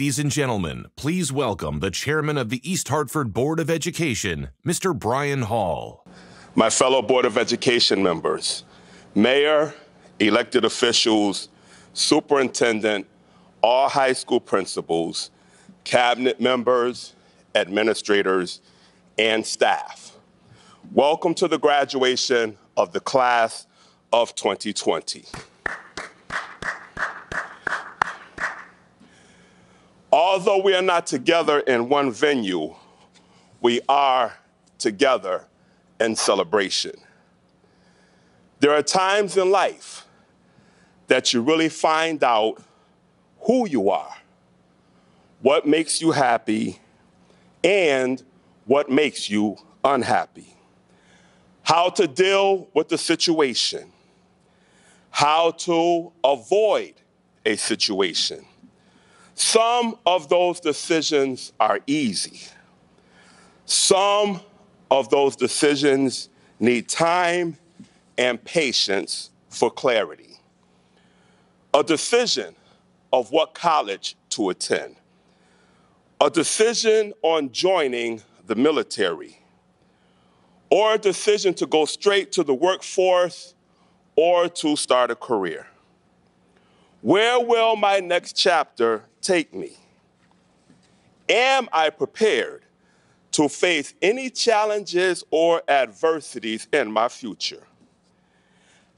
Ladies and gentlemen, please welcome the chairman of the East Hartford Board of Education, Mr. Brian Hall. My fellow Board of Education members, mayor, elected officials, superintendent, all high school principals, cabinet members, administrators, and staff. Welcome to the graduation of the class of 2020. Although we are not together in one venue, we are together in celebration. There are times in life that you really find out who you are, what makes you happy, and what makes you unhappy. How to deal with the situation, how to avoid a situation some of those decisions are easy. Some of those decisions need time and patience for clarity. A decision of what college to attend. A decision on joining the military. Or a decision to go straight to the workforce or to start a career. Where will my next chapter take me? Am I prepared to face any challenges or adversities in my future?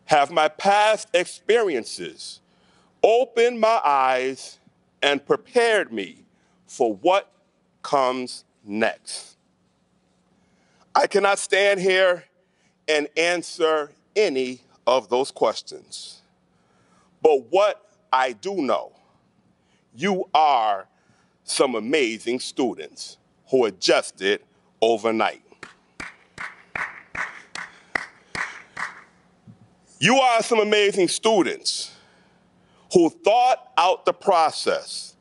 Have my past experiences opened my eyes and prepared me for what comes next? I cannot stand here and answer any of those questions. But what I do know you are some amazing students who adjusted overnight. You are some amazing students who thought out the process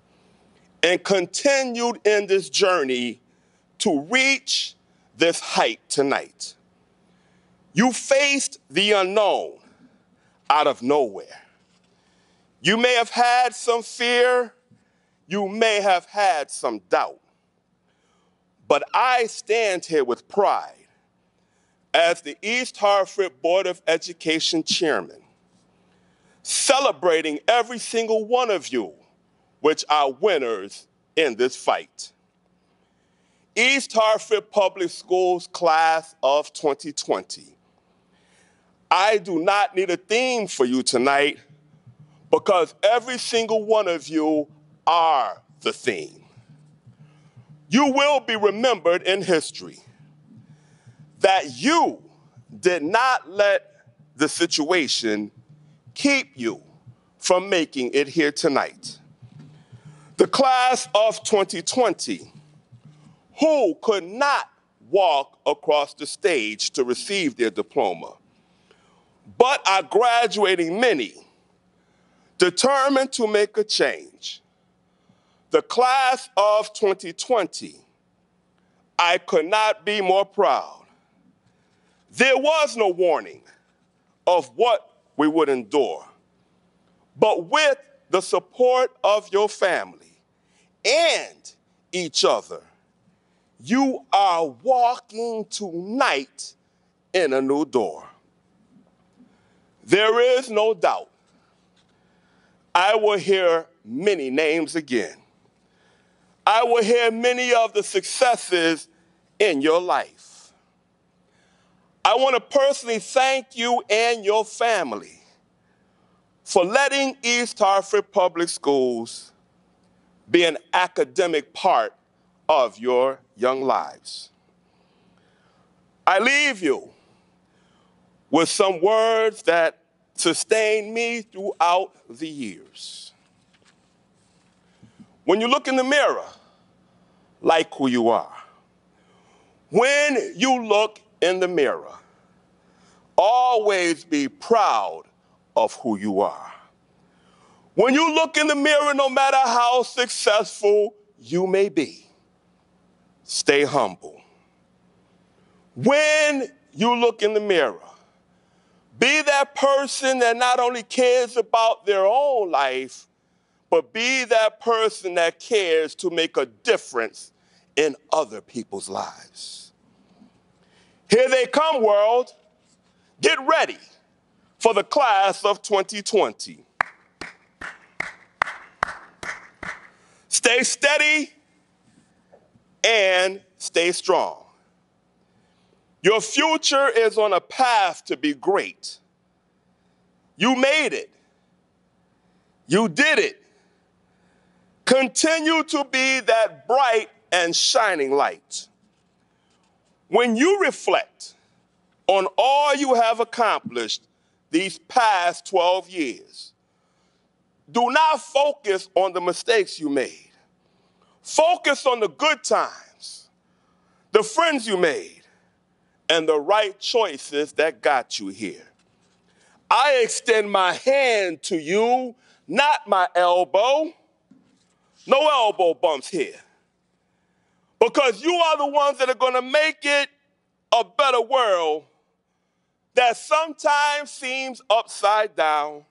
and continued in this journey to reach this height tonight. You faced the unknown out of nowhere. You may have had some fear you may have had some doubt, but I stand here with pride as the East Hartford Board of Education chairman, celebrating every single one of you, which are winners in this fight. East Hartford Public Schools class of 2020. I do not need a theme for you tonight because every single one of you are the theme. You will be remembered in history that you did not let the situation keep you from making it here tonight. The class of 2020, who could not walk across the stage to receive their diploma, but are graduating many, determined to make a change the class of 2020, I could not be more proud. There was no warning of what we would endure, but with the support of your family and each other, you are walking tonight in a new door. There is no doubt I will hear many names again. I will hear many of the successes in your life. I want to personally thank you and your family for letting East Hartford Public Schools be an academic part of your young lives. I leave you with some words that sustained me throughout the years. When you look in the mirror, like who you are. When you look in the mirror, always be proud of who you are. When you look in the mirror, no matter how successful you may be, stay humble. When you look in the mirror, be that person that not only cares about their own life, but be that person that cares to make a difference in other people's lives. Here they come, world. Get ready for the class of 2020. Stay steady and stay strong. Your future is on a path to be great. You made it. You did it. Continue to be that bright and shining light. When you reflect on all you have accomplished these past 12 years, do not focus on the mistakes you made. Focus on the good times, the friends you made, and the right choices that got you here. I extend my hand to you, not my elbow. No elbow bumps here. Because you are the ones that are going to make it a better world that sometimes seems upside down.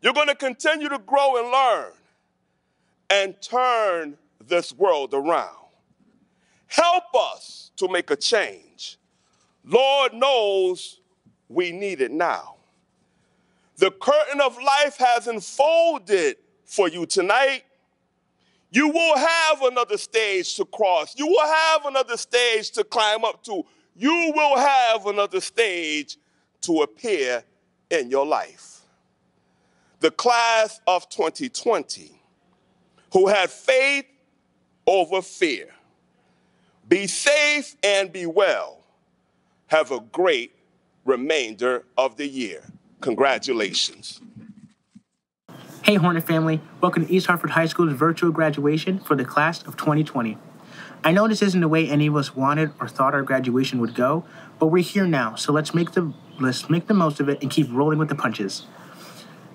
You're going to continue to grow and learn and turn this world around. Help us to make a change. Lord knows we need it now. The curtain of life has unfolded for you tonight. You will have another stage to cross. You will have another stage to climb up to. You will have another stage to appear in your life. The class of 2020 who had faith over fear. Be safe and be well. Have a great remainder of the year. Congratulations. Hey, Hornet family. Welcome to East Hartford High School's virtual graduation for the class of 2020. I know this isn't the way any of us wanted or thought our graduation would go, but we're here now, so let's make the let's make the most of it and keep rolling with the punches.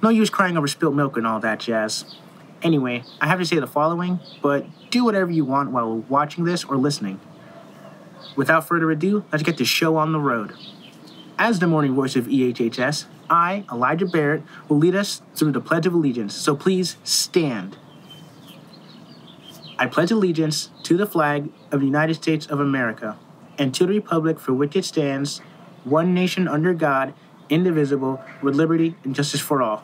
No use crying over spilt milk and all that jazz. Anyway, I have to say the following, but do whatever you want while watching this or listening. Without further ado, let's get the show on the road. As the morning voice of EHHS, I, Elijah Barrett, will lead us through the Pledge of Allegiance, so please stand. I pledge allegiance to the flag of the United States of America and to the republic for which it stands, one nation under God, indivisible, with liberty and justice for all.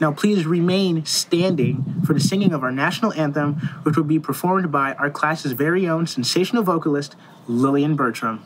Now, please remain standing for the singing of our national anthem, which will be performed by our class's very own sensational vocalist, Lillian Bertram.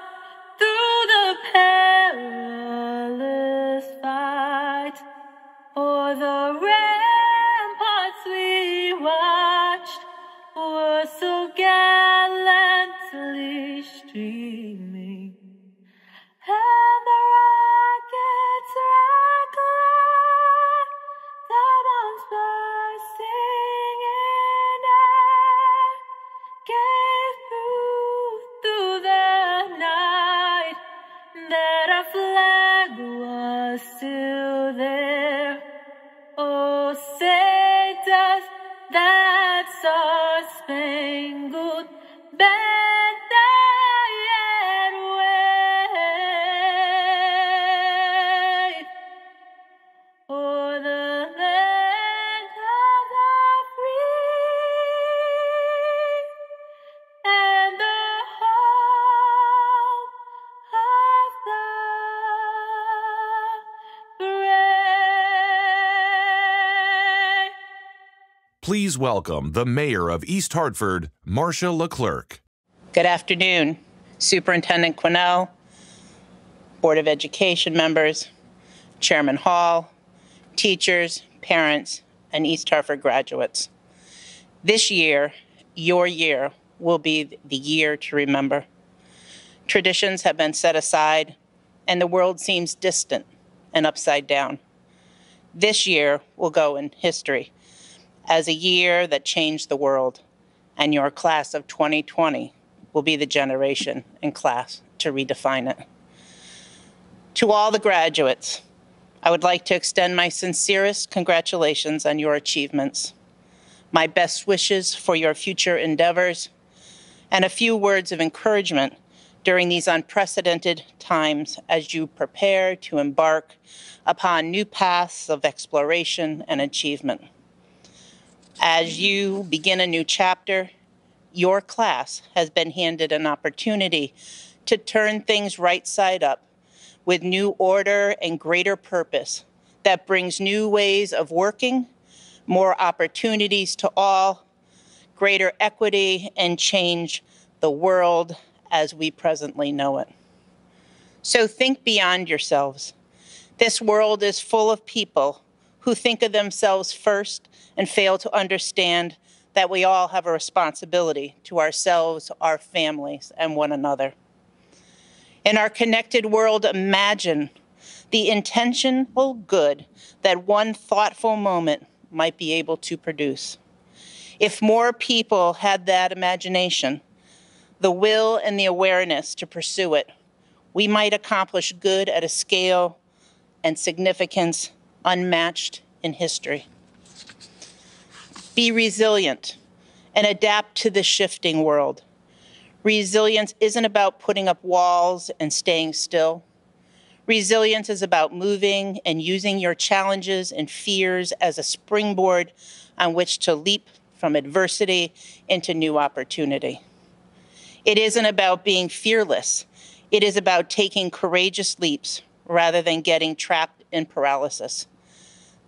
through the perilous fight o'er the ramparts we watched were so gallantly streaming, and the rockets rattling, Please welcome the mayor of East Hartford, Marcia Leclerc. Good afternoon, Superintendent Quesnel, Board of Education members, Chairman Hall, teachers, parents, and East Hartford graduates. This year, your year, will be the year to remember. Traditions have been set aside, and the world seems distant and upside down. This year will go in history as a year that changed the world, and your class of 2020 will be the generation and class to redefine it. To all the graduates, I would like to extend my sincerest congratulations on your achievements, my best wishes for your future endeavors, and a few words of encouragement during these unprecedented times as you prepare to embark upon new paths of exploration and achievement. As you begin a new chapter, your class has been handed an opportunity to turn things right side up with new order and greater purpose that brings new ways of working, more opportunities to all, greater equity, and change the world as we presently know it. So think beyond yourselves. This world is full of people who think of themselves first and fail to understand that we all have a responsibility to ourselves, our families, and one another. In our connected world, imagine the intentional good that one thoughtful moment might be able to produce. If more people had that imagination, the will and the awareness to pursue it, we might accomplish good at a scale and significance unmatched in history. Be resilient and adapt to the shifting world. Resilience isn't about putting up walls and staying still. Resilience is about moving and using your challenges and fears as a springboard on which to leap from adversity into new opportunity. It isn't about being fearless. It is about taking courageous leaps rather than getting trapped in paralysis.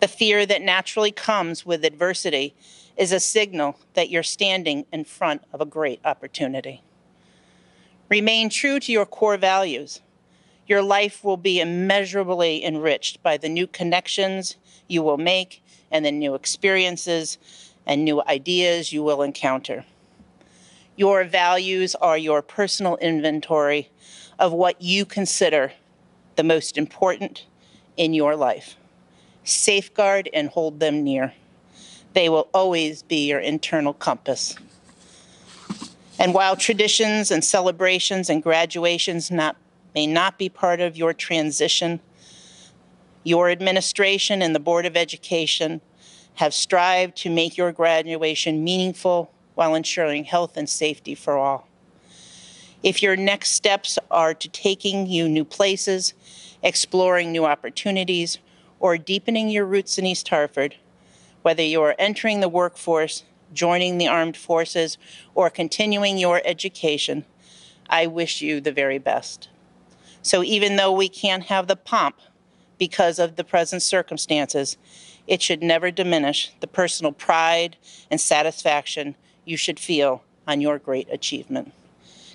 The fear that naturally comes with adversity is a signal that you're standing in front of a great opportunity. Remain true to your core values. Your life will be immeasurably enriched by the new connections you will make and the new experiences and new ideas you will encounter. Your values are your personal inventory of what you consider the most important in your life. Safeguard and hold them near. They will always be your internal compass. And while traditions and celebrations and graduations not, may not be part of your transition, your administration and the Board of Education have strived to make your graduation meaningful while ensuring health and safety for all. If your next steps are to taking you new places, exploring new opportunities, or deepening your roots in East Hartford, whether you are entering the workforce, joining the armed forces, or continuing your education, I wish you the very best. So even though we can't have the pomp because of the present circumstances, it should never diminish the personal pride and satisfaction you should feel on your great achievement.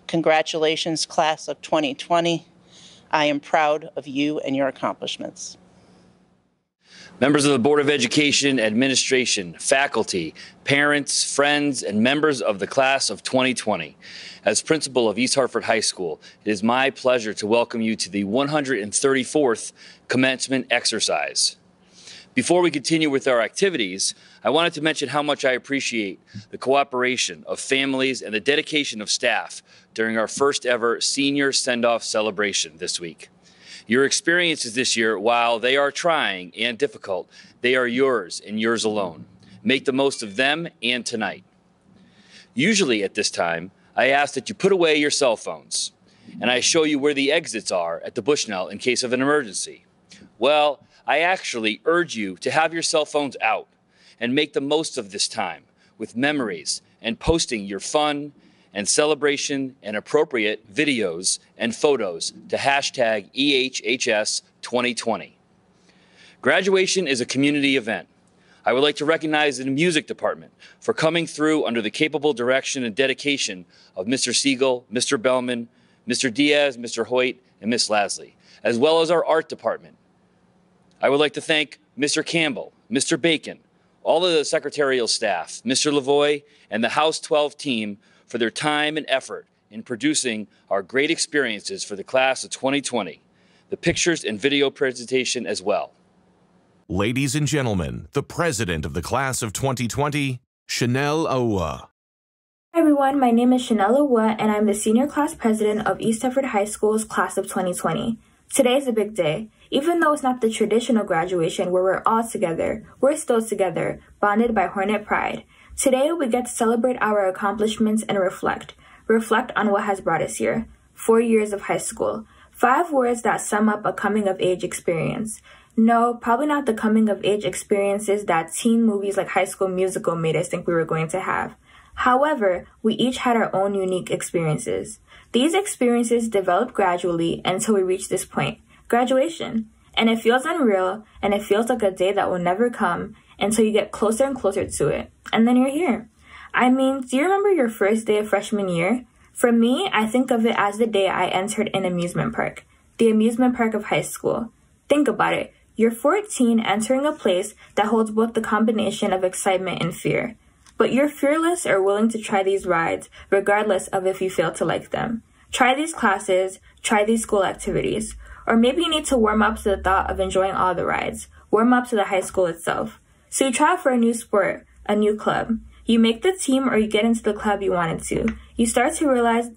Congratulations, class of 2020. I am proud of you and your accomplishments. Members of the Board of Education, administration, faculty, parents, friends, and members of the class of 2020. As principal of East Hartford High School, it is my pleasure to welcome you to the 134th commencement exercise. Before we continue with our activities, I wanted to mention how much I appreciate the cooperation of families and the dedication of staff during our first ever senior send off celebration this week. Your experiences this year, while they are trying and difficult, they are yours and yours alone. Make the most of them and tonight. Usually at this time, I ask that you put away your cell phones and I show you where the exits are at the Bushnell in case of an emergency. Well, I actually urge you to have your cell phones out and make the most of this time with memories and posting your fun and celebration and appropriate videos and photos to hashtag EHHS 2020. Graduation is a community event. I would like to recognize the music department for coming through under the capable direction and dedication of Mr. Siegel, Mr. Bellman, Mr. Diaz, Mr. Hoyt, and Miss Lasley, as well as our art department. I would like to thank Mr. Campbell, Mr. Bacon, all of the secretarial staff, Mr. Lavoy, and the House 12 team for their time and effort in producing our great experiences for the class of 2020, the pictures and video presentation as well. Ladies and gentlemen, the president of the class of 2020, Chanel Awa. Hi everyone, my name is Chanel Wood, and I'm the senior class president of East Hartford High School's class of 2020. Today is a big day. Even though it's not the traditional graduation where we're all together, we're still together, bonded by Hornet pride. Today, we get to celebrate our accomplishments and reflect. Reflect on what has brought us here. Four years of high school. Five words that sum up a coming of age experience. No, probably not the coming of age experiences that teen movies like High School Musical made us think we were going to have. However, we each had our own unique experiences. These experiences developed gradually until we reached this point graduation. And it feels unreal, and it feels like a day that will never come until you get closer and closer to it. And then you're here. I mean, do you remember your first day of freshman year? For me, I think of it as the day I entered an amusement park, the amusement park of high school. Think about it. You're 14 entering a place that holds both the combination of excitement and fear. But you're fearless or willing to try these rides, regardless of if you fail to like them. Try these classes, try these school activities. Or maybe you need to warm up to the thought of enjoying all the rides, warm up to the high school itself. So you try out for a new sport, a new club. You make the team or you get into the club you wanted to. You start to realize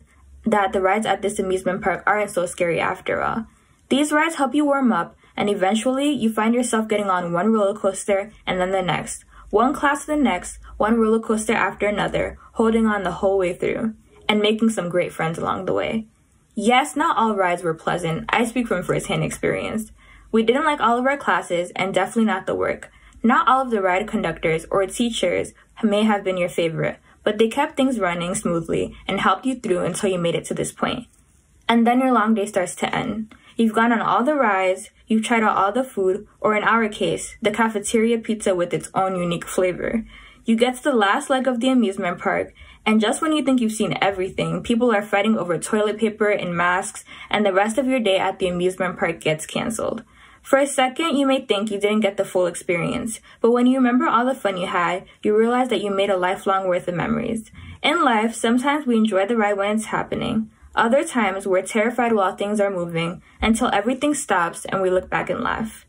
that the rides at this amusement park aren't so scary after all. These rides help you warm up, and eventually you find yourself getting on one roller coaster and then the next, one class to the next, one roller coaster after another, holding on the whole way through, and making some great friends along the way. Yes, not all rides were pleasant. I speak from firsthand experience. We didn't like all of our classes, and definitely not the work. Not all of the ride conductors or teachers may have been your favorite, but they kept things running smoothly and helped you through until you made it to this point. And then your long day starts to end. You've gone on all the rides, you've tried out all the food, or in our case, the cafeteria pizza with its own unique flavor. You get to the last leg of the amusement park, and just when you think you've seen everything, people are fighting over toilet paper and masks, and the rest of your day at the amusement park gets canceled. For a second, you may think you didn't get the full experience, but when you remember all the fun you had, you realize that you made a lifelong worth of memories. In life, sometimes we enjoy the ride when it's happening. Other times, we're terrified while things are moving until everything stops and we look back and laugh.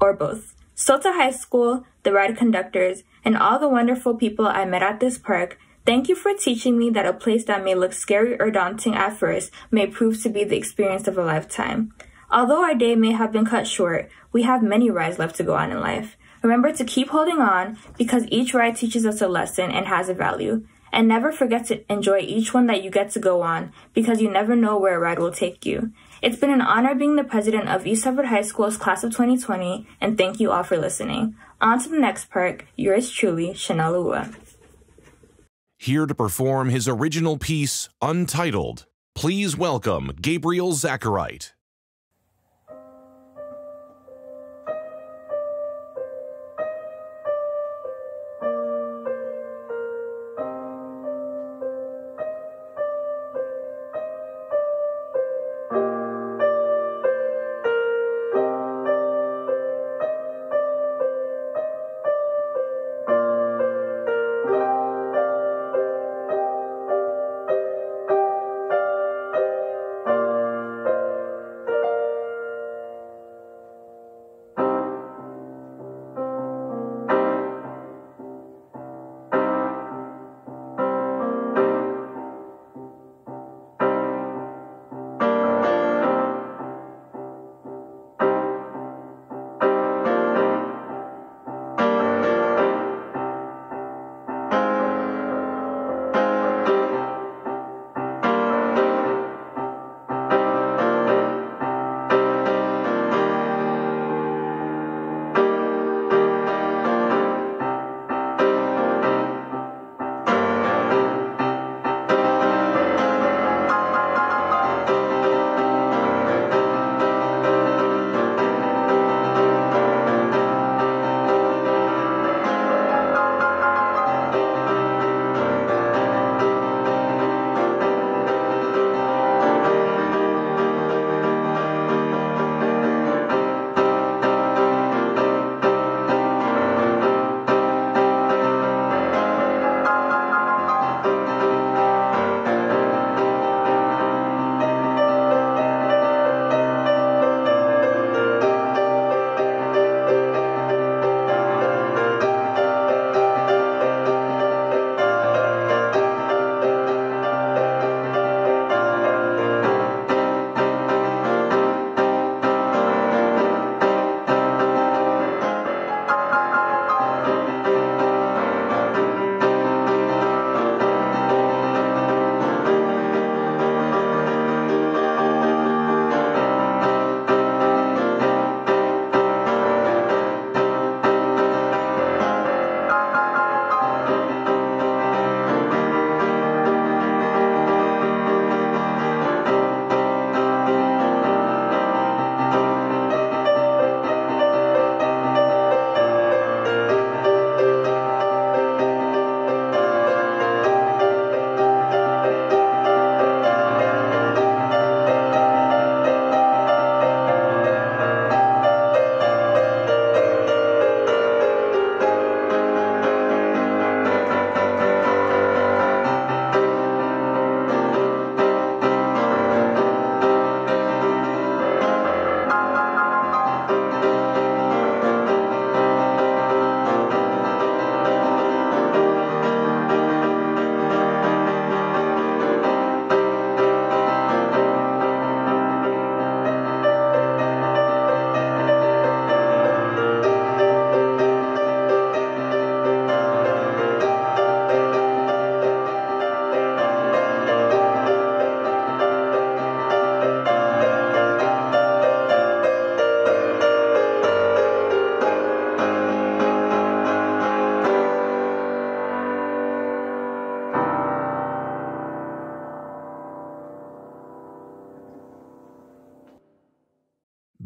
Or both. So to high school, the ride conductors, and all the wonderful people I met at this park, thank you for teaching me that a place that may look scary or daunting at first may prove to be the experience of a lifetime. Although our day may have been cut short, we have many rides left to go on in life. Remember to keep holding on because each ride teaches us a lesson and has a value. And never forget to enjoy each one that you get to go on because you never know where a ride will take you. It's been an honor being the president of East Hartford High School's class of 2020, and thank you all for listening. On to the next part. Yours truly, Chanel Lua. Here to perform his original piece, Untitled, please welcome Gabriel Zacharite.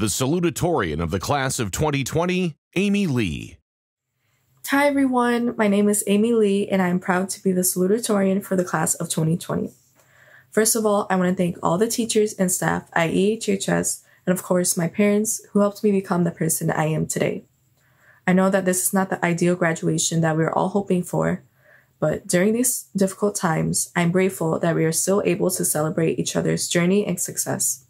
Salutatorian of the class of 2020, Amy Lee. Hi everyone, my name is Amy Lee and I'm proud to be the salutatorian for the class of 2020. First of all, I want to thank all the teachers and staff at EHHS and of course my parents who helped me become the person I am today. I know that this is not the ideal graduation that we're all hoping for, but during these difficult times, I'm grateful that we are still able to celebrate each other's journey and success.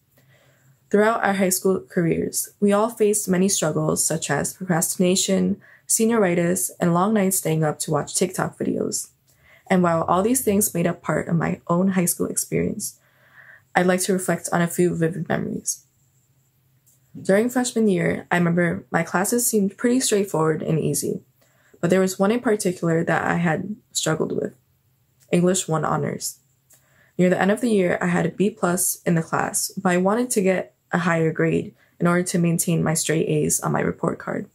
Throughout our high school careers, we all faced many struggles such as procrastination, senioritis, and long nights staying up to watch TikTok videos. And while all these things made up part of my own high school experience, I'd like to reflect on a few vivid memories. During freshman year, I remember my classes seemed pretty straightforward and easy, but there was one in particular that I had struggled with English 1 honors. Near the end of the year, I had a B plus in the class, but I wanted to get a higher grade in order to maintain my straight A's on my report card.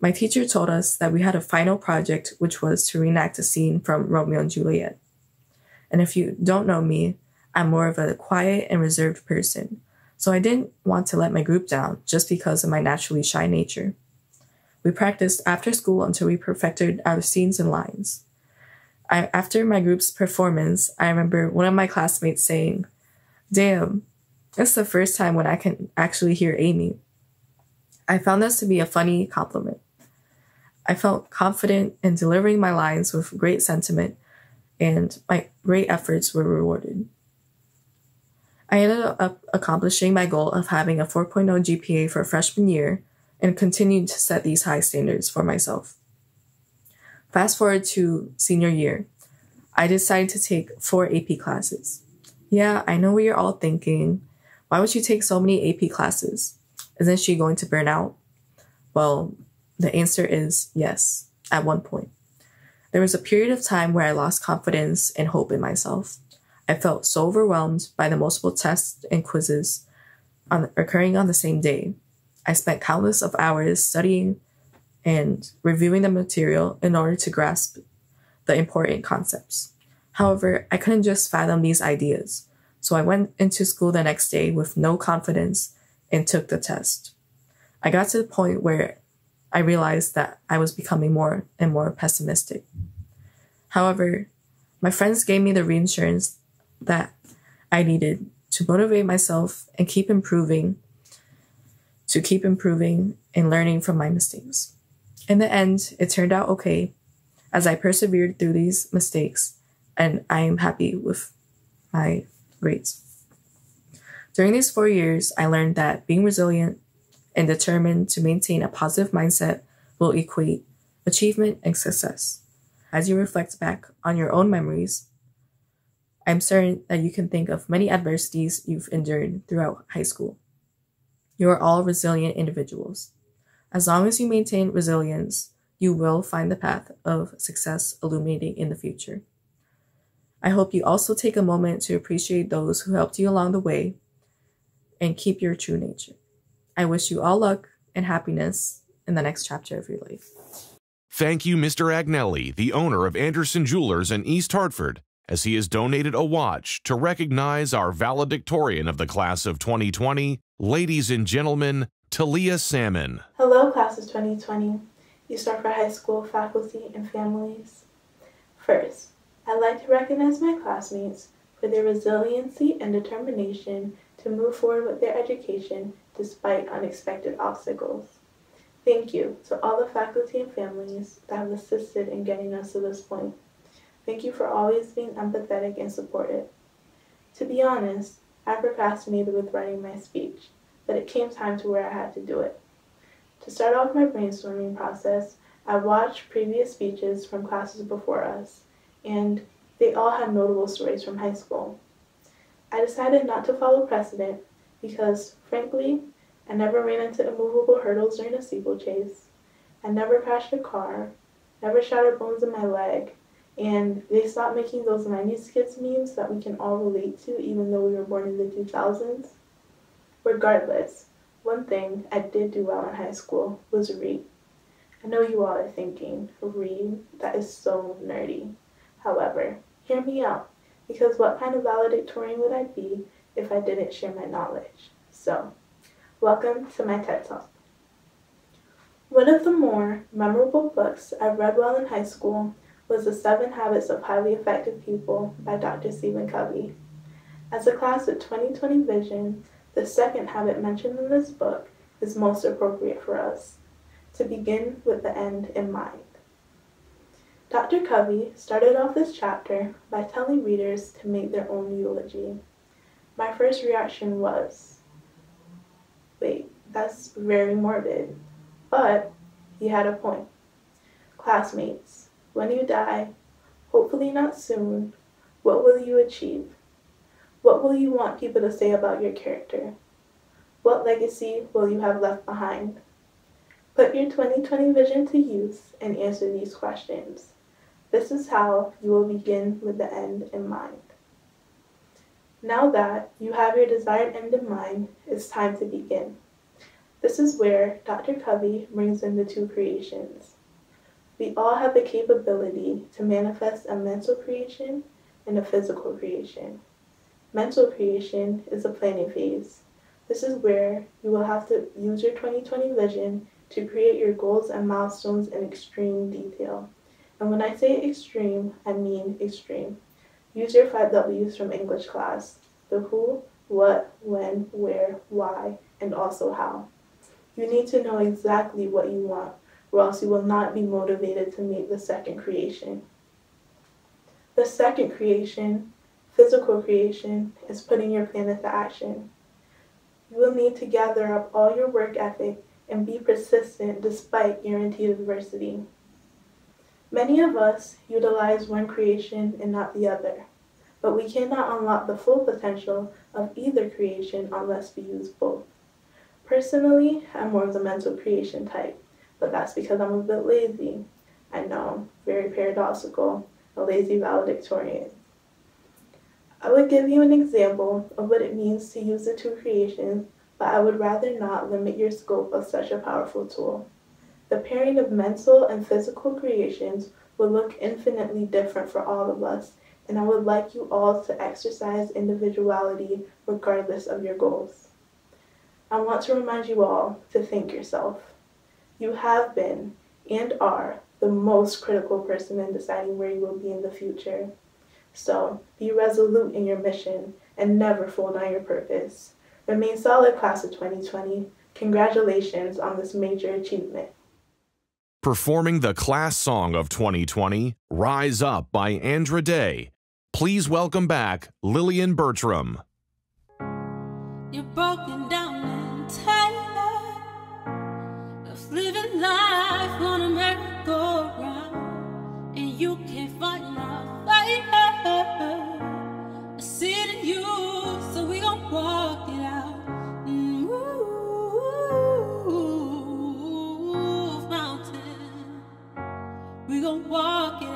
My teacher told us that we had a final project, which was to reenact a scene from Romeo and Juliet. And if you don't know me, I'm more of a quiet and reserved person, so I didn't want to let my group down just because of my naturally shy nature. We practiced after school until we perfected our scenes and lines. I, after my group's performance, I remember one of my classmates saying, Damn, it's the first time when I can actually hear Amy. I found this to be a funny compliment. I felt confident in delivering my lines with great sentiment, and my great efforts were rewarded. I ended up accomplishing my goal of having a 4.0 GPA for freshman year and continued to set these high standards for myself. Fast forward to senior year, I decided to take four AP classes. Yeah, I know what you're all thinking. Why would she take so many AP classes? Isn't she going to burn out? Well, the answer is yes, at one point. There was a period of time where I lost confidence and hope in myself. I felt so overwhelmed by the multiple tests and quizzes on, occurring on the same day. I spent countless of hours studying and reviewing the material in order to grasp the important concepts. However, I couldn't just fathom these ideas. So I went into school the next day with no confidence and took the test. I got to the point where I realized that I was becoming more and more pessimistic. However, my friends gave me the reassurance that I needed to motivate myself and keep improving, to keep improving and learning from my mistakes. In the end, it turned out okay as I persevered through these mistakes, and I am happy with my grades. During these four years, I learned that being resilient and determined to maintain a positive mindset will equate achievement and success. As you reflect back on your own memories, I'm certain that you can think of many adversities you've endured throughout high school. You are all resilient individuals. As long as you maintain resilience, you will find the path of success illuminating in the future. I hope you also take a moment to appreciate those who helped you along the way and keep your true nature. I wish you all luck and happiness in the next chapter of your life. Thank you, Mr. Agnelli, the owner of Anderson Jewelers in East Hartford, as he has donated a watch to recognize our valedictorian of the class of 2020, ladies and gentlemen, Talia Salmon. Hello, class of 2020, East Hartford High School faculty and families. First, I'd like to recognize my classmates for their resiliency and determination to move forward with their education despite unexpected obstacles. Thank you to all the faculty and families that have assisted in getting us to this point. Thank you for always being empathetic and supportive. To be honest, I procrastinated with writing my speech, but it came time to where I had to do it. To start off my brainstorming process, I watched previous speeches from classes before us and they all had notable stories from high school. I decided not to follow precedent because, frankly, I never ran into immovable hurdles during a steeplechase. I never crashed a car, never shattered bones in my leg, and they stopped making those 90s kids memes that we can all relate to even though we were born in the 2000s. Regardless, one thing I did do well in high school was read. I know you all are thinking, read? That is so nerdy. However, hear me out, because what kind of valedictorian would I be if I didn't share my knowledge? So, Welcome to my TED Talk. One of the more memorable books I read while in high school was The Seven Habits of Highly Effective People by Dr. Stephen Covey. As a class with 2020 vision, the second habit mentioned in this book is most appropriate for us to begin with the end in mind. Dr. Covey started off this chapter by telling readers to make their own eulogy. My first reaction was, wait, that's very morbid. But he had a point. Classmates, when you die, hopefully not soon, what will you achieve? What will you want people to say about your character? What legacy will you have left behind? Put your 2020 vision to use and answer these questions. This is how you will begin with the end in mind. Now that you have your desired end in mind, it's time to begin. This is where Dr. Covey brings in the two creations. We all have the capability to manifest a mental creation and a physical creation. Mental creation is the planning phase. This is where you will have to use your 2020 vision to create your goals and milestones in extreme detail. And when I say extreme, I mean extreme. Use your five W's from English class the who, what, when, where, why, and also how. You need to know exactly what you want, or else you will not be motivated to make the second creation. The second creation, physical creation, is putting your plan into action. You will need to gather up all your work ethic and be persistent despite guaranteed adversity. Many of us utilize one creation and not the other but we cannot unlock the full potential of either creation unless we use both. Personally, I'm more of the mental creation type, but that's because I'm a bit lazy. I know, very paradoxical, a lazy valedictorian. I would give you an example of what it means to use the two creations, but I would rather not limit your scope of such a powerful tool. The pairing of mental and physical creations will look infinitely different for all of us and I would like you all to exercise individuality regardless of your goals. I want to remind you all to think yourself. You have been and are the most critical person in deciding where you will be in the future. So be resolute in your mission and never fold on your purpose. Remain solid, class of 2020. Congratulations on this major achievement. Performing the class song of 2020, Rise Up by Andra Day, Please welcome back Lillian Bertram. We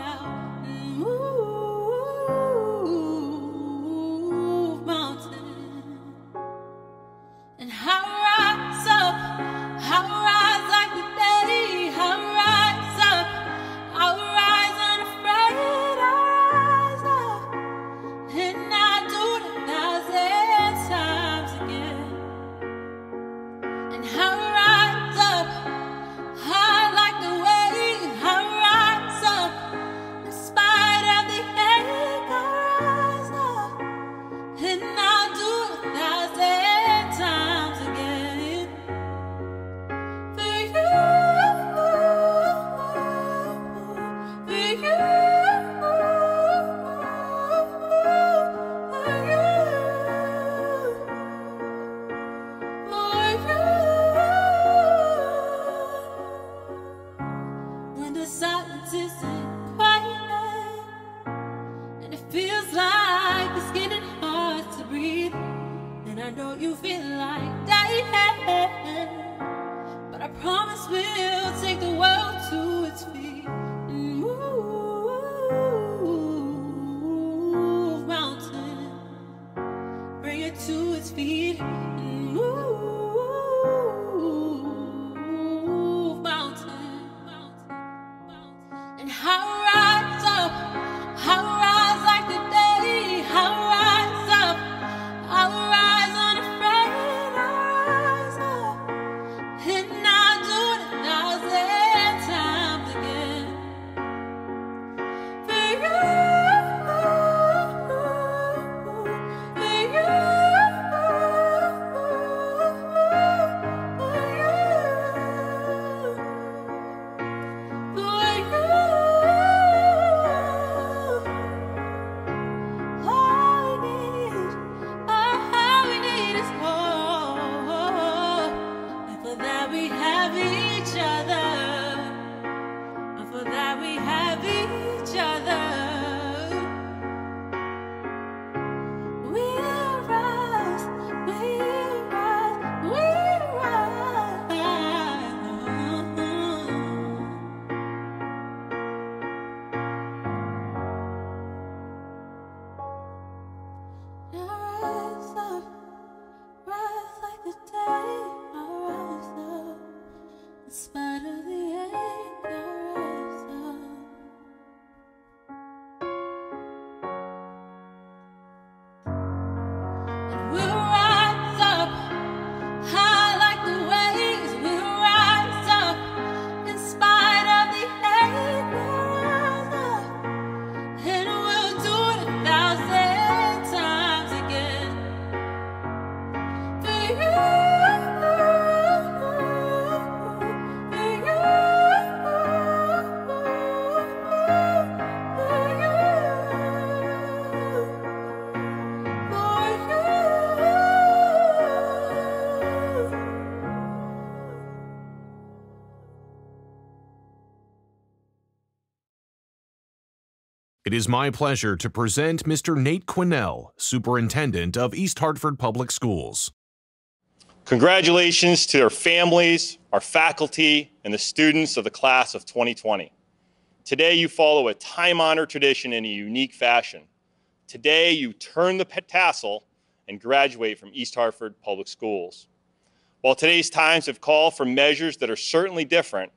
It is my pleasure to present Mr. Nate Quesnel, Superintendent of East Hartford Public Schools. Congratulations to our families, our faculty, and the students of the class of 2020. Today, you follow a time honored tradition in a unique fashion. Today, you turn the tassel and graduate from East Hartford Public Schools. While today's times have called for measures that are certainly different,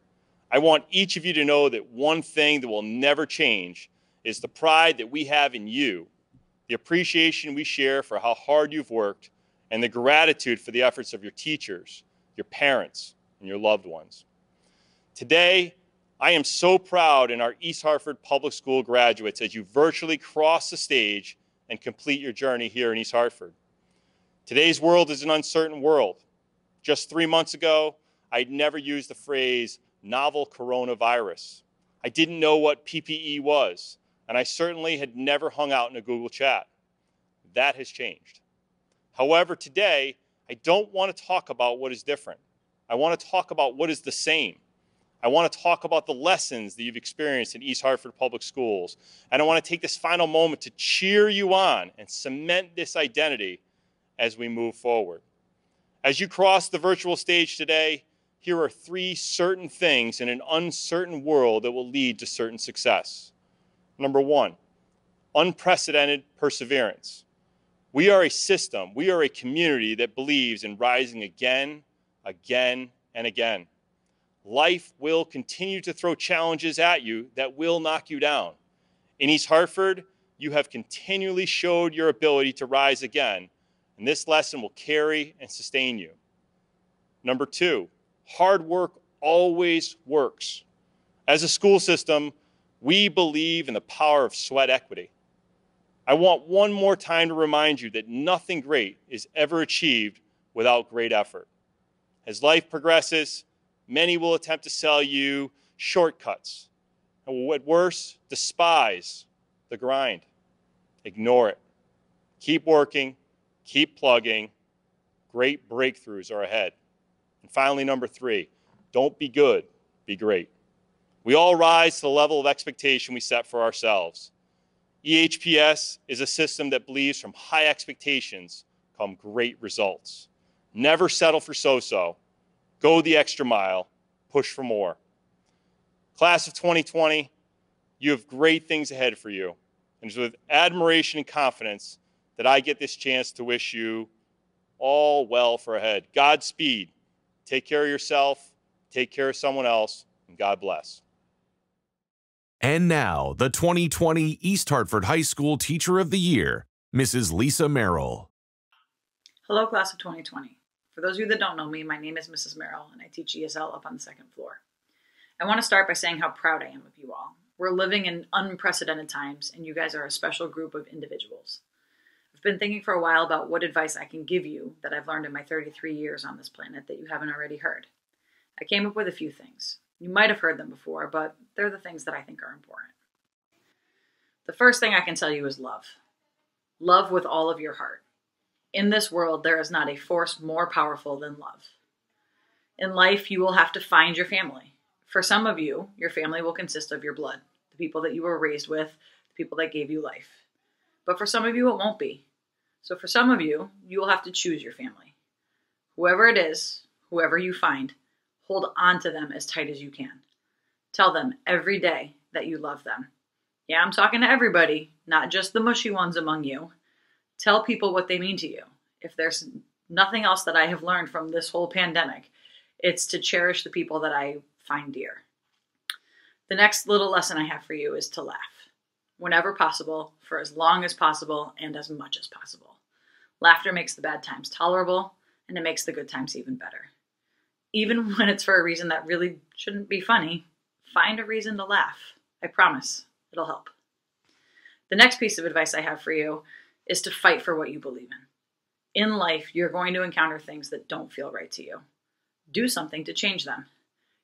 I want each of you to know that one thing that will never change is the pride that we have in you, the appreciation we share for how hard you've worked, and the gratitude for the efforts of your teachers, your parents, and your loved ones. Today, I am so proud in our East Hartford Public School graduates as you virtually cross the stage and complete your journey here in East Hartford. Today's world is an uncertain world. Just three months ago, I'd never used the phrase novel coronavirus. I didn't know what PPE was, and I certainly had never hung out in a Google chat. That has changed. However, today, I don't want to talk about what is different. I want to talk about what is the same. I want to talk about the lessons that you've experienced in East Hartford Public Schools. And I want to take this final moment to cheer you on and cement this identity as we move forward. As you cross the virtual stage today, here are three certain things in an uncertain world that will lead to certain success. Number one, unprecedented perseverance. We are a system, we are a community that believes in rising again, again, and again. Life will continue to throw challenges at you that will knock you down. In East Hartford, you have continually showed your ability to rise again, and this lesson will carry and sustain you. Number two, hard work always works. As a school system, we believe in the power of sweat equity. I want one more time to remind you that nothing great is ever achieved without great effort. As life progresses, many will attempt to sell you shortcuts. And at worst, despise the grind. Ignore it. Keep working, keep plugging. Great breakthroughs are ahead. And finally, number three, don't be good, be great. We all rise to the level of expectation we set for ourselves. EHPS is a system that believes from high expectations come great results. Never settle for so so. Go the extra mile, push for more. Class of 2020, you have great things ahead for you. And it's with admiration and confidence that I get this chance to wish you all well for ahead. Godspeed. Take care of yourself, take care of someone else, and God bless. And now, the 2020 East Hartford High School Teacher of the Year, Mrs. Lisa Merrill. Hello, class of 2020. For those of you that don't know me, my name is Mrs. Merrill, and I teach ESL up on the second floor. I want to start by saying how proud I am of you all. We're living in unprecedented times, and you guys are a special group of individuals. I've been thinking for a while about what advice I can give you that I've learned in my 33 years on this planet that you haven't already heard. I came up with a few things. You might have heard them before, but they're the things that I think are important. The first thing I can tell you is love. Love with all of your heart. In this world, there is not a force more powerful than love. In life, you will have to find your family. For some of you, your family will consist of your blood, the people that you were raised with, the people that gave you life. But for some of you, it won't be. So for some of you, you will have to choose your family. Whoever it is, whoever you find, hold on to them as tight as you can. Tell them every day that you love them. Yeah, I'm talking to everybody, not just the mushy ones among you. Tell people what they mean to you. If there's nothing else that I have learned from this whole pandemic, it's to cherish the people that I find dear. The next little lesson I have for you is to laugh whenever possible, for as long as possible, and as much as possible. Laughter makes the bad times tolerable, and it makes the good times even better. Even when it's for a reason that really shouldn't be funny, find a reason to laugh. I promise it'll help. The next piece of advice I have for you is to fight for what you believe in. In life, you're going to encounter things that don't feel right to you. Do something to change them.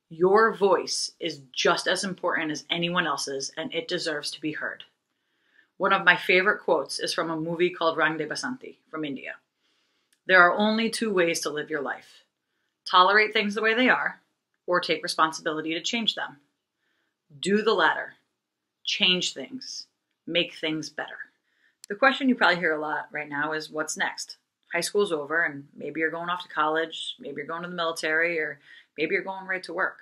Your voice is just as important as anyone else's, and it deserves to be heard. One of my favorite quotes is from a movie called Rang de Basanti from India. There are only two ways to live your life tolerate things the way they are, or take responsibility to change them. Do the latter. Change things. Make things better. The question you probably hear a lot right now is what's next? High school's over, and maybe you're going off to college, maybe you're going to the military, or maybe you're going right to work.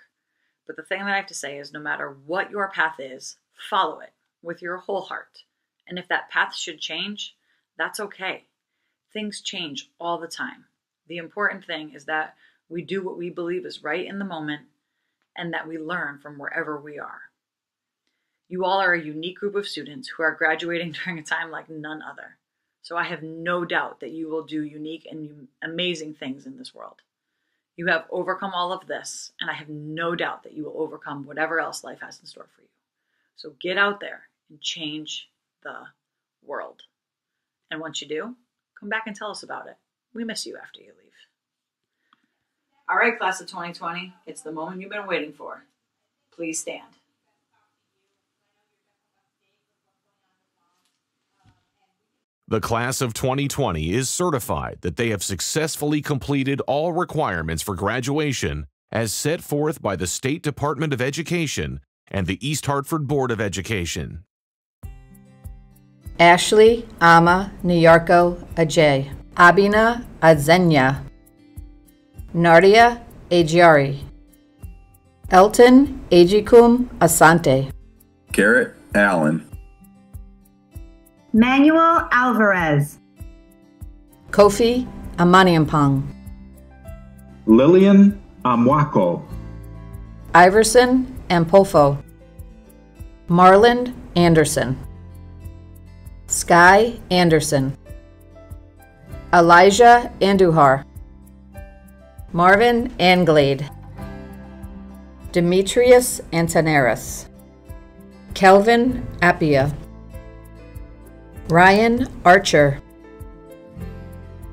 But the thing that I have to say is no matter what your path is, follow it with your whole heart. And if that path should change, that's okay. Things change all the time. The important thing is that we do what we believe is right in the moment and that we learn from wherever we are. You all are a unique group of students who are graduating during a time like none other. So I have no doubt that you will do unique and amazing things in this world. You have overcome all of this, and I have no doubt that you will overcome whatever else life has in store for you. So get out there and change the world. And once you do, come back and tell us about it. We miss you after you leave. All right, class of 2020, it's the moment you've been waiting for. Please stand. The class of 2020 is certified that they have successfully completed all requirements for graduation as set forth by the State Department of Education and the East Hartford Board of Education. Ashley Ama Nyarko Ajay. Abina Azenya. Nardia Agiari. Elton Ajikum Asante. Garrett Allen. Manuel Alvarez. Kofi Amaniampong. Lillian Amwako. Iverson Ampolfo. Marland Anderson. Sky Anderson. Elijah Andujar. Marvin Anglade. Demetrius Antonaris. Kelvin Appia. Ryan Archer.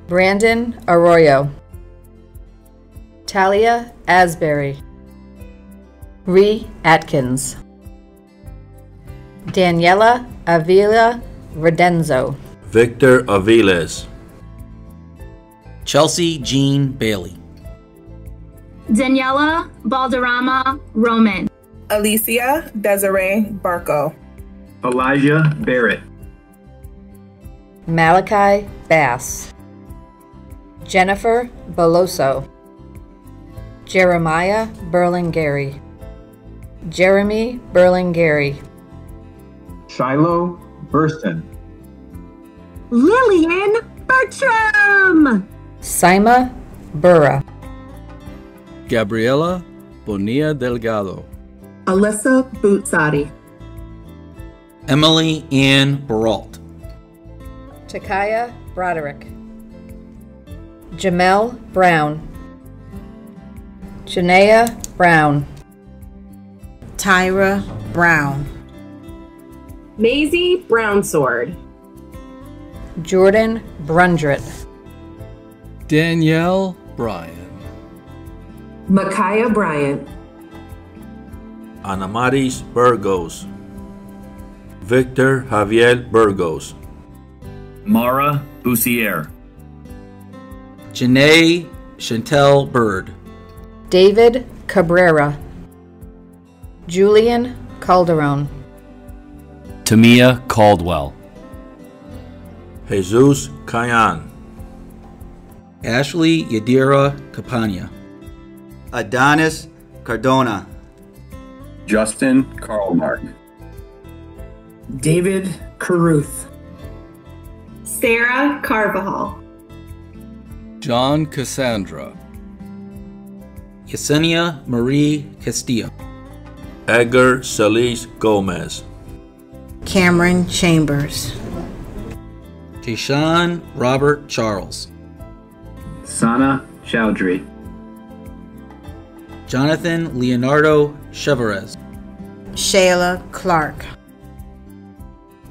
Brandon Arroyo. Talia Asbury. Ree Atkins. Daniela Avila Redenzo. Victor Aviles. Chelsea Jean Bailey. Daniela Balderrama Roman. Alicia Desiree Barco. Elijah Barrett. Malachi Bass. Jennifer Beloso. Jeremiah Berlingary. Jeremy Berlingary. Shiloh Burson. Lillian Bertram. Sima Burra. Gabriela Bonilla Delgado. Alyssa Bootsati. Emily Ann Baralt. Takaya Broderick. Jamel Brown. Janaea Brown. Tyra Brown. Maisie Brownsword. Jordan Brundrett. Danielle Bryan. Micaiah Bryant. Anamaris Burgos. Victor Javier Burgos. Mara Bussier. Janae Chantel Bird. David Cabrera. Julian Calderon. Tamia Caldwell. Jesus Kayan. Ashley Yadira Capania. Adonis Cardona. Justin Karlmark. David Caruth. Sarah Carvajal. John Cassandra. Yesenia Marie Castillo. Edgar Solis Gomez. Cameron Chambers. Tishan Robert Charles. Sana Chowdhury. Jonathan Leonardo Chevarez. Shayla Clark.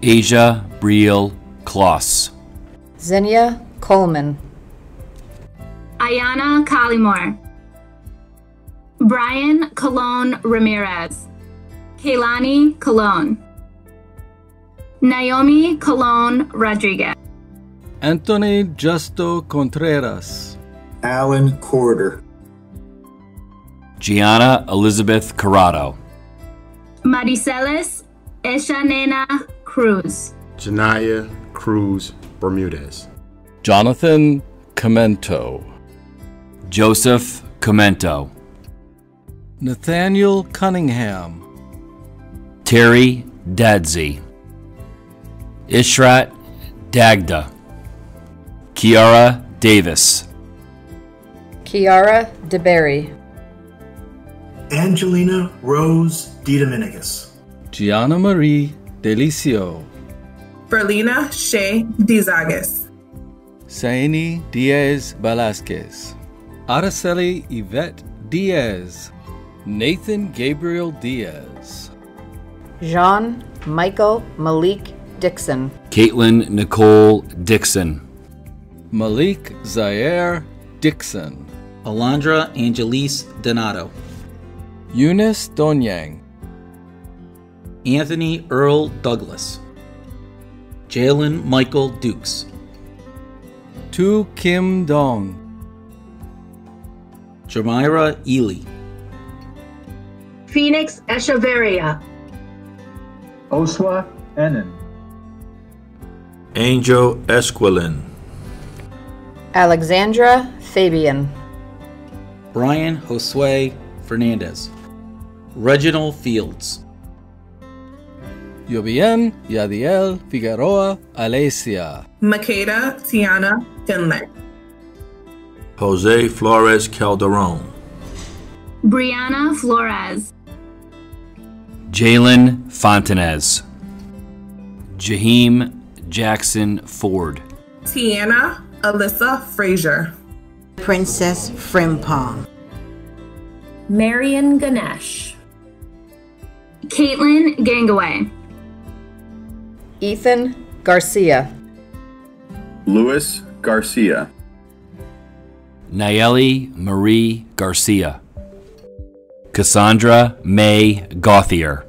Asia Briel Kloss. Xenia Coleman. Ayana Kalimor. Brian Colon Ramirez. Kaylani Colon. Naomi Colon Rodriguez. Anthony Justo Contreras. Alan Corder. Gianna Elizabeth Corrado. Maricelis Eshanena Cruz. Janaya Cruz Bermudez. Jonathan Comento. Joseph Comento. Nathaniel Cunningham. Terry Dadsey. Ishrat Dagda. Kiara Davis. Kiara DeBerry. Angelina Rose DiDominicis. Gianna Marie Delicio. Berlina Shea Dizagas. Saini Diaz Velasquez. Araceli Yvette Diaz. Nathan Gabriel Diaz. Jean Michael Malik Dixon. Caitlin Nicole Dixon. Malik Zaire Dixon. Alondra Angelise Donato. Eunice Donyang. Anthony Earl Douglas. Jalen Michael Dukes. Tu Kim Dong. Jamira Ely. Phoenix Echeverria. Oswa Enon. Angel Esquilin. Alexandra Fabian. Brian Josue Fernandez. Reginald Fields. Yobien Yadiel Figueroa Alesia. Makeda Tiana Finlay. Jose Flores Calderon. Brianna Flores. Jalen Fontanez. Jaheim Jackson Ford. Tiana Alyssa Frazier. Princess Frimpong. Marion Ganesh. Caitlin Gangaway. Ethan Garcia. Luis Garcia. Nayeli Marie Garcia. Cassandra May Gauthier.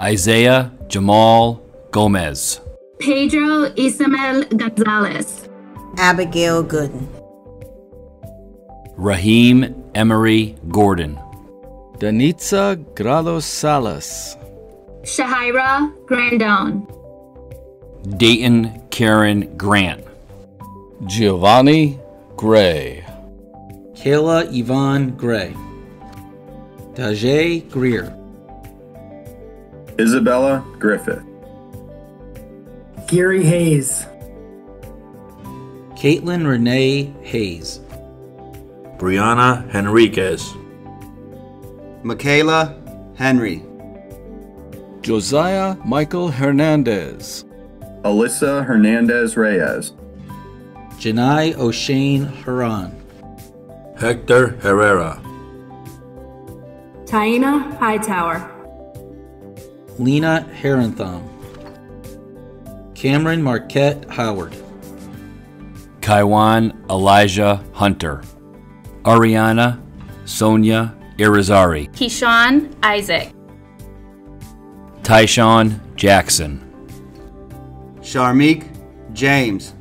Isaiah Jamal Gomez. Pedro Isabel Gonzalez. Abigail Gooden. Raheem Emery Gordon. Danitza Grados Salas. Shahira Grandon. Dayton Karen Grant. Giovanni Gray. Kayla Yvonne Gray. Tajay Greer. Isabella Griffith. Gary Hayes. Caitlin Renee Hayes. Brianna Henriquez. Michaela Henry. Josiah Michael Hernandez. Alyssa Hernandez Reyes. Janai O'Shane Haran. Hector Herrera. Taina Hightower. Lena Herentham. Cameron Marquette Howard. Kaiwan Elijah Hunter. Ariana Sonia Irizarry. Keyshawn Isaac. Tyshawn Jackson. Sharmeek James.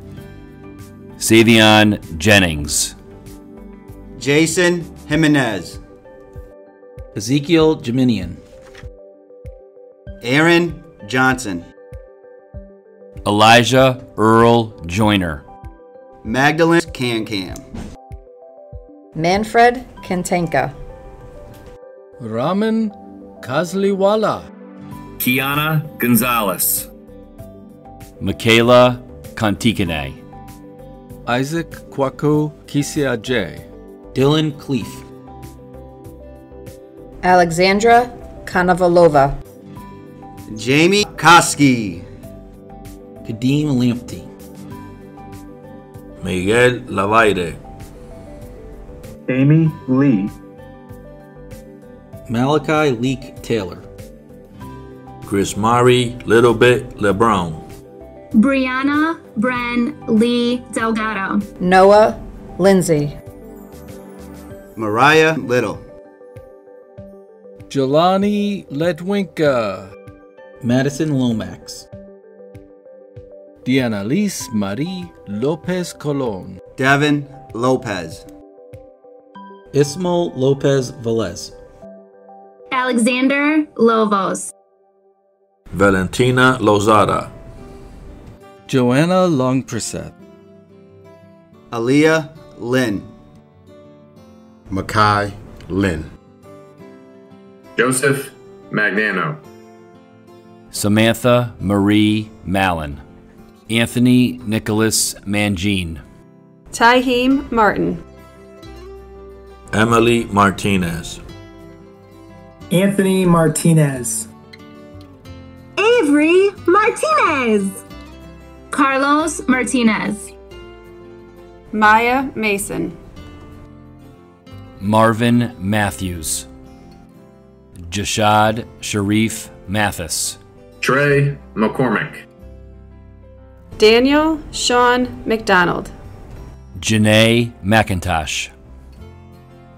Savion Jennings. Jason Jimenez. Ezekiel Jeminian. Aaron Johnson. Elijah Earl Joyner. Magdalene Can Manfred Kantanka. Raman Kazliwala. Kiana Gonzalez. Michaela Kontikane. Isaac Kwaku Kisiaje. Dylan Cleef. Alexandra Kanavalova, Jamie Koski. Kadeem Lamptey. Miguel Lavaire. Amy Lee. Malachi Leak Taylor. Chris Murray Little Bit LeBron. Brianna Bren Lee Delgado. Noah Lindsay. Mariah Little. Jelani Ledwinka. Madison Lomax. Dianalise Marie Lopez Colon. Devin Lopez. Ismael Lopez Velez. Alexander Lovos. Valentina Lozada. Joanna Longprasad. Aaliyah Lynn. Makai Lynn. Joseph Magnano. Samantha Marie Mallon. Anthony Nicholas Mangine. Tahim Martin. Emily Martinez. Anthony Martinez. Avery Martinez. Carlos Martinez. Maya Mason. Marvin Matthews. Jashad Sharif Mathis. Trey McCormick. Daniel Sean McDonald. Janae McIntosh.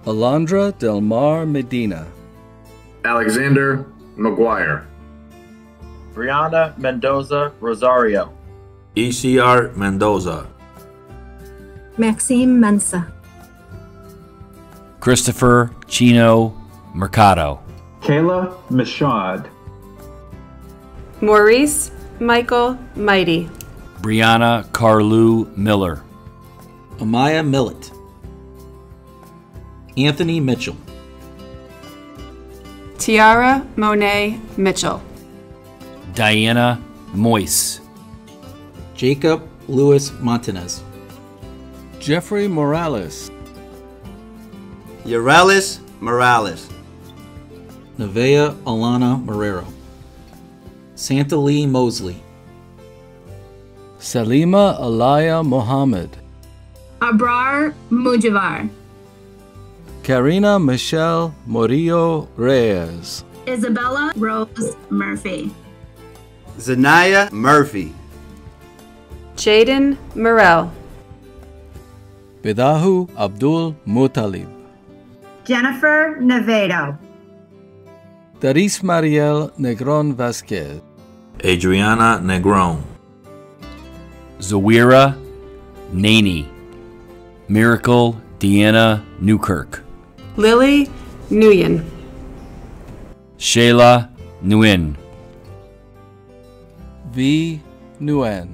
Alondra Delmar Medina. Alexander McGuire. Brianna Mendoza Rosario. ECR Mendoza. Maxime Mensa. Christopher Chino Mercado. Kayla Mashad. Maurice Michael Mighty. Brianna Carlu Miller. Amaya Millet. Anthony Mitchell. Tiara Monet Mitchell. Diana Moise. Jacob Louis Montanez. Jeffrey Morales. Urelis Morales. Nevea Alana Marrero. Santa Lee Mosley. Salima Alaya Mohammed. Abrar Mujavar. Karina Michelle Morillo Reyes. Isabella Rose Murphy. Zanaya Murphy. Jaden Morel. Bidahu Abdul Mutalib. Jennifer Nevedo. Daris Mariel Negron Vasquez. Adriana Negron. Zawira Naney. Miracle Deanna Newkirk. Lily Nguyen. Shayla Nguyen. V. Nguyen.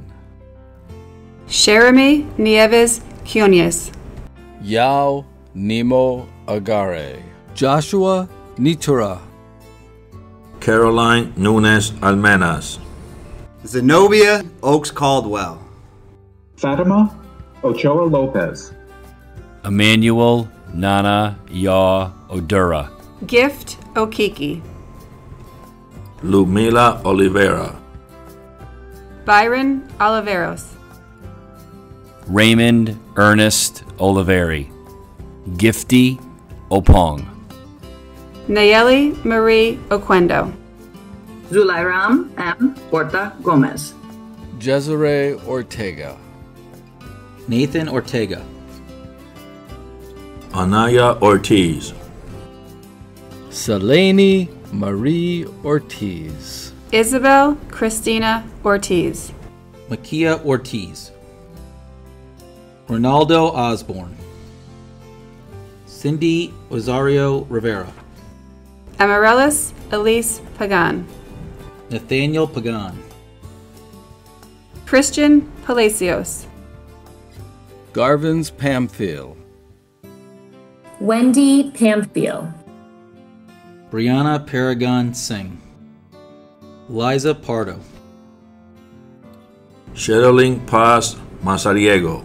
Jeremy Nieves Quinones. Yao Nemo Agare. Joshua Nitura. Caroline Nunes Almenas. Zenobia Oaks Caldwell. Fatima Ochoa Lopez. Emmanuel Nana Yaw Odura. Gift Okiki. Lumila Oliveira. Byron Oliveros. Raymond Ernest Oliveri. Gifty Opong. Nayeli Marie Oquendo. Zulairam M. Porta Gomez. Jezere Ortega. Nathan Ortega. Anaya Ortiz. Selene Marie Ortiz. Isabel Christina Ortiz. Makia Ortiz. Ronaldo Osborne. Cindy Osario Rivera. Amaryllis Elise Pagan. Nathaniel Pagan. Christian Palacios. Garvin's Pamphile. Wendy Pamphile. Brianna Paragon Singh. Liza Pardo. Sherilyn Paz Mazariego.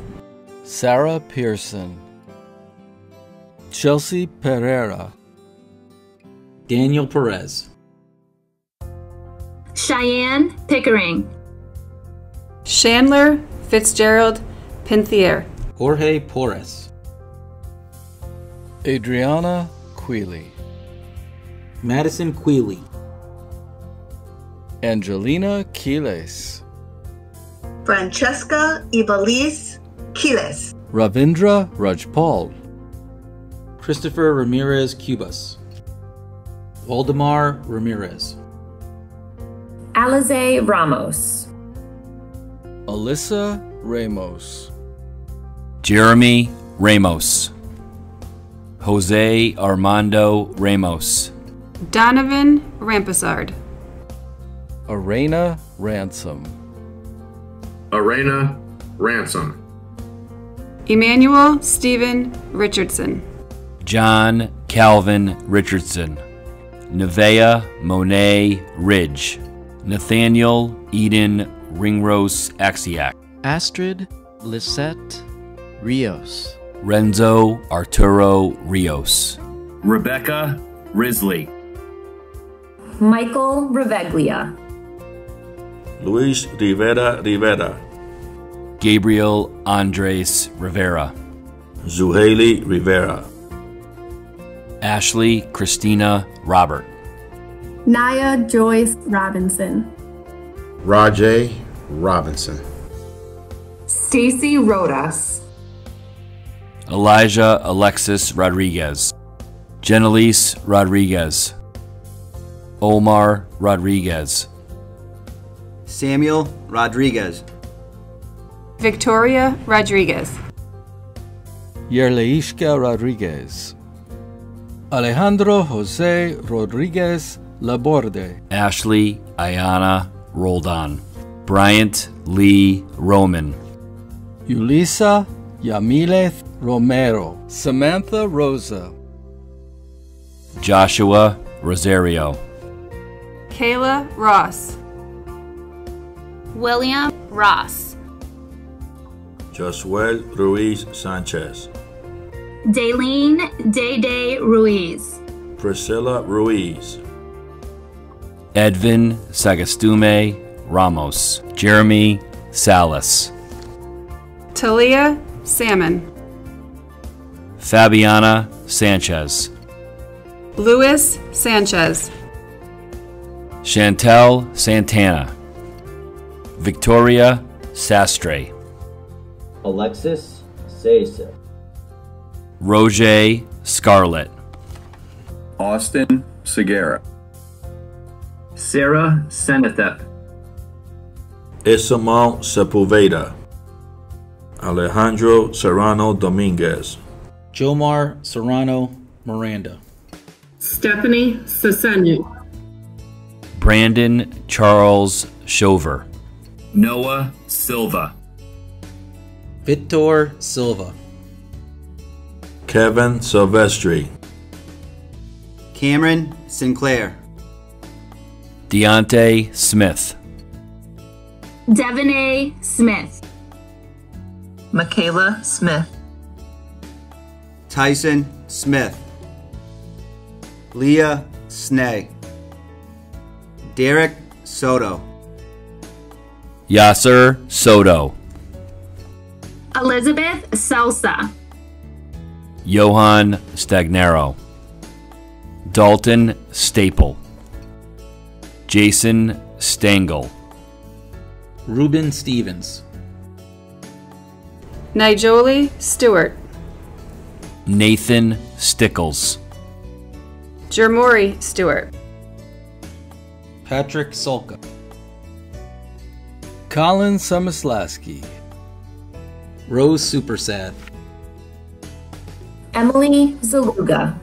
Sarah Pearson. Chelsea Pereira. Daniel Perez. Cheyenne Pickering. Chandler Fitzgerald Pinthier. Jorge Porres. Adriana Queely. Madison Queely. Angelina Quiles. Francesca Ibalis Quiles. Ravindra Rajpal. Christopher Ramirez Cubas. Waldemar Ramirez. Alize Ramos. Alyssa Ramos. Jeremy Ramos. Jose Armando Ramos. Donovan Rampasard. Arena Ransom. Arena Ransom. Emmanuel Stephen Richardson. John Calvin Richardson. Nevea Monet Ridge. Nathaniel Eden Ringrose Axiak. Astrid Lisette Rios. Renzo Arturo Rios. Rebecca Risley. Michael Reveglia. Luis Rivera Rivera. Gabriel Andres Rivera. Zuhaili Rivera. Ashley Christina Robert. Naya Joyce Robinson. Rajay Robinson. Stacy Rodas. Elijah Alexis Rodriguez. Genelise Rodriguez. Omar Rodriguez. Samuel Rodriguez. Victoria Rodriguez. Yerleishka Rodriguez. Alejandro Jose Rodriguez Laborde. Ashley Ayana Roldan. Bryant Lee Roman. Yulisa Yamileth Romero. Samantha Rosa. Joshua Rosario. Kayla Ross. William Ross. Josuel Ruiz Sanchez. Daylene Day Day Ruiz. Priscilla Ruiz. Edvin Sagastume Ramos. Jeremy Salas. Talia Salmon. Fabiana Sanchez. Luis Sanchez. Chantel Santana. Victoria Sastre. Alexis Seyse. Roger Scarlett. Austin Segura. Sarah Senethep. Isamon Sepulveda. Alejandro Serrano Dominguez. Jomar Serrano Miranda. Stephanie Sasenu. Brandon Charles Shover. Noah Silva. Victor Silva. Kevin Silvestri. Cameron Sinclair. Deontay Smith. Devonay Smith. Michaela Smith. Tyson Smith. Leah Snay. Derek Soto. Yasser Soto. Elizabeth Salsa. Johan Stagnaro. Dalton Staple. Jason Stengel. Ruben Stevens. Nigeli Stewart. Nathan Stickles. Jermori Stewart. Patrick Sulka. Colin Summerslaski. Rose Supersad. Emily Zaluga.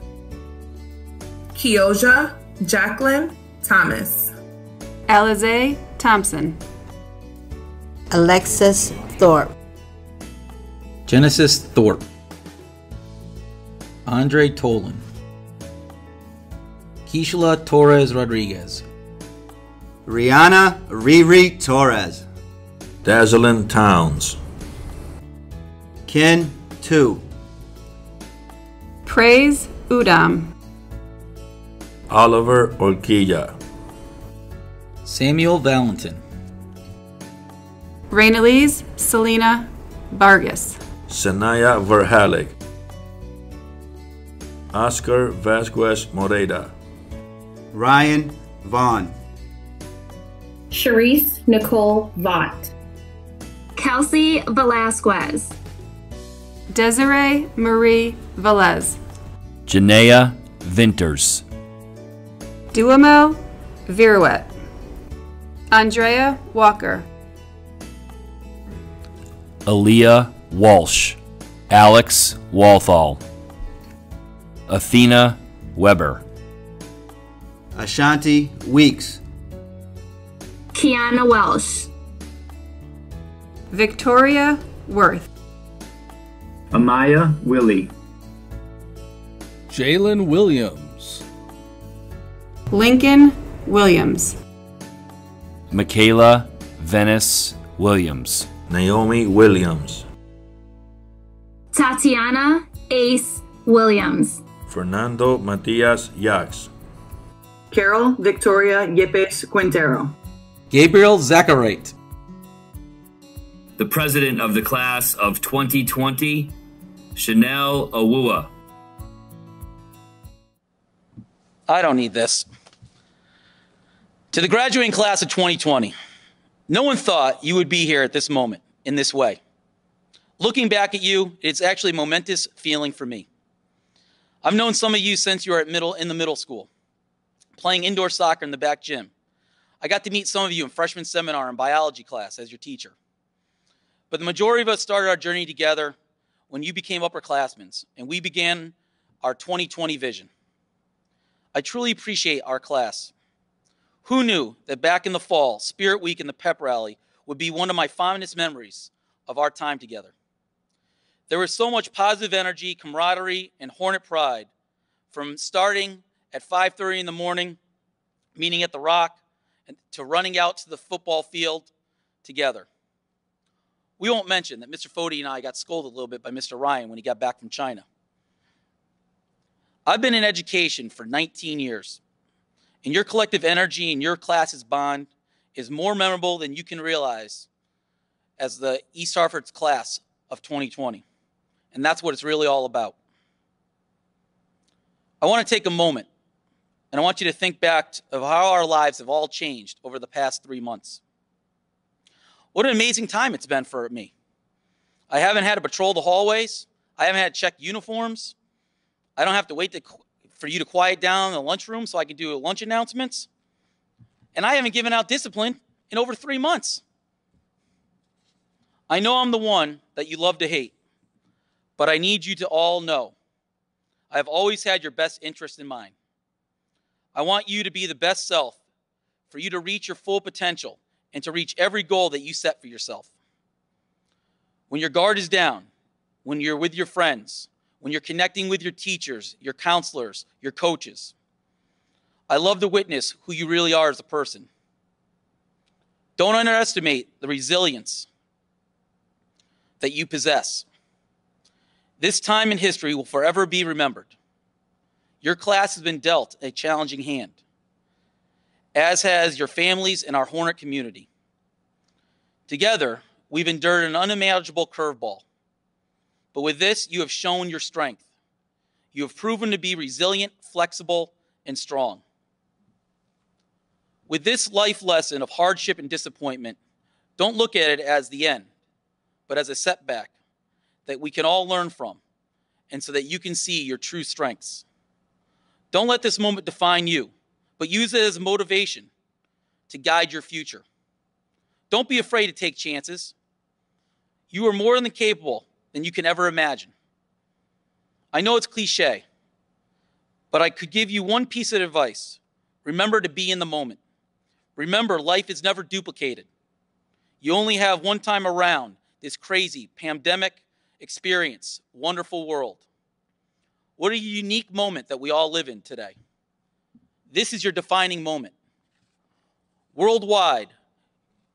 Kioja Jacqueline Thomas. Alize Thompson. Alexis Thorpe. Genesis Thorpe. Andre Tolan. Kishla Torres Rodriguez. Rihanna Riri Torres. Dazalin Towns. Ken Tu. Praise Udam. Oliver Orquilla. Samuel Valentin. Rainalise Selena Vargas. Sanaya Verhalik. Oscar Vasquez Moreda. Ryan Vaughn. Charisse Nicole Vaught. Kelsey Velasquez. Desiree Marie Velez. Janaea Vinters. Duamo Viruet. Andrea Walker. Aaliyah Walsh. Alex Walthall. Athena Weber. Ashanti Weeks. Kiana Welsh. Victoria Worth. Amaya Willie. Jalen Williams. Lincoln Williams. Michaela Venice Williams. Naomi Williams. Tatiana Ace Williams. Fernando Matias Yax. Carol Victoria Yepes Quintero. Gabriel Zacharite. The president of the class of 2020, Chanel Awua. I don't need this. To the graduating class of 2020, no one thought you would be here at this moment in this way. Looking back at you, it's actually a momentous feeling for me. I've known some of you since you were at middle in the middle school, playing indoor soccer in the back gym. I got to meet some of you in freshman seminar and biology class as your teacher. But the majority of us started our journey together when you became upperclassmen and we began our 2020 vision. I truly appreciate our class. Who knew that back in the fall, Spirit Week and the pep rally would be one of my fondest memories of our time together? There was so much positive energy, camaraderie, and Hornet pride from starting at 5:30 in the morning, meeting at the Rock, and to running out to the football field together. We won't mention that Mr. Fody and I got scolded a little bit by Mr. Ryan when he got back from China. I've been in education for 19 years, and your collective energy and your class's bond is more memorable than you can realize as the East Hartford's class of 2020. And that's what it's really all about. I want to take a moment and I want you to think back of how our lives have all changed over the past three months. What an amazing time it's been for me. I haven't had to patrol the hallways. I haven't had to check uniforms. I don't have to wait to, for you to quiet down in the lunchroom so I can do lunch announcements. And I haven't given out discipline in over three months. I know I'm the one that you love to hate, but I need you to all know I have always had your best interest in mind. I want you to be the best self, for you to reach your full potential and to reach every goal that you set for yourself. When your guard is down, when you're with your friends, when you're connecting with your teachers, your counselors, your coaches, I love to witness who you really are as a person. Don't underestimate the resilience that you possess. This time in history will forever be remembered. Your class has been dealt a challenging hand, as has your families and our Hornet community. Together, we've endured an unimaginable curveball. But with this, you have shown your strength. You have proven to be resilient, flexible, and strong. With this life lesson of hardship and disappointment, don't look at it as the end, but as a setback that we can all learn from, and so that you can see your true strengths. Don't let this moment define you, but use it as motivation to guide your future. Don't be afraid to take chances. You are more than capable than you can ever imagine. I know it's cliche, But I could give you one piece of advice. Remember to be in the moment. Remember, life is never duplicated. You only have one time around this crazy pandemic experience, wonderful world. What a unique moment that we all live in today. This is your defining moment. Worldwide,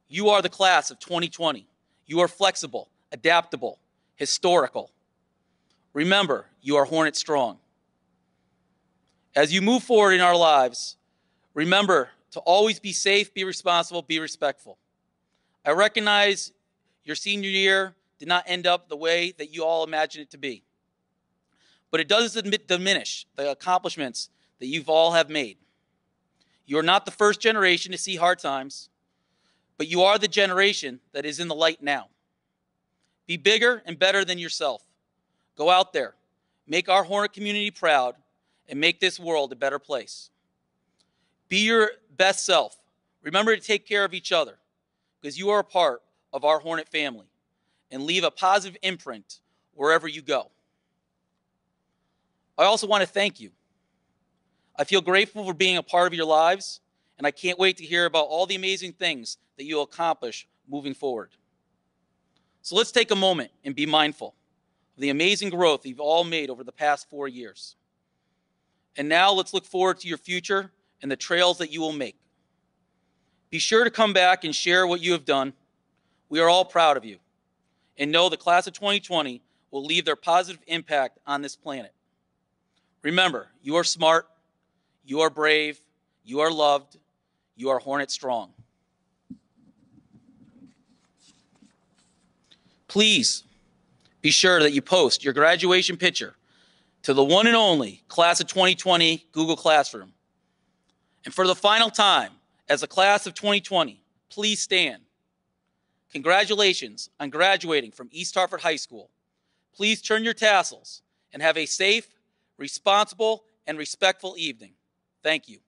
you are the class of 2020. You are flexible, adaptable, historical. Remember, you are Hornet strong. As you move forward in our lives, remember to always be safe, be responsible, be respectful. I recognize your senior year did not end up the way that you all imagined it to be. But it doesn't diminish the accomplishments that you've all have made. You are not the first generation to see hard times, but you are the generation that is in the light now. Be bigger and better than yourself. Go out there, make our Hornet community proud, and make this world a better place. Be your best self. Remember to take care of each other because you are a part of our Hornet family and leave a positive imprint wherever you go. I also want to thank you. I feel grateful for being a part of your lives, and I can't wait to hear about all the amazing things that you'll accomplish moving forward. So let's take a moment and be mindful of the amazing growth you've all made over the past four years. And now let's look forward to your future and the trails that you will make. Be sure to come back and share what you have done. We are all proud of you. And know the class of 2020 will leave their positive impact on this planet. Remember, you are smart, you are brave, you are loved, you are Hornet strong. Please be sure that you post your graduation picture to the one and only Class of 2020 Google Classroom. And for the final time, as a Class of 2020, please stand. Congratulations on graduating from East Hartford High School. Please turn your tassels and have a safe, responsible, and respectful evening. Thank you.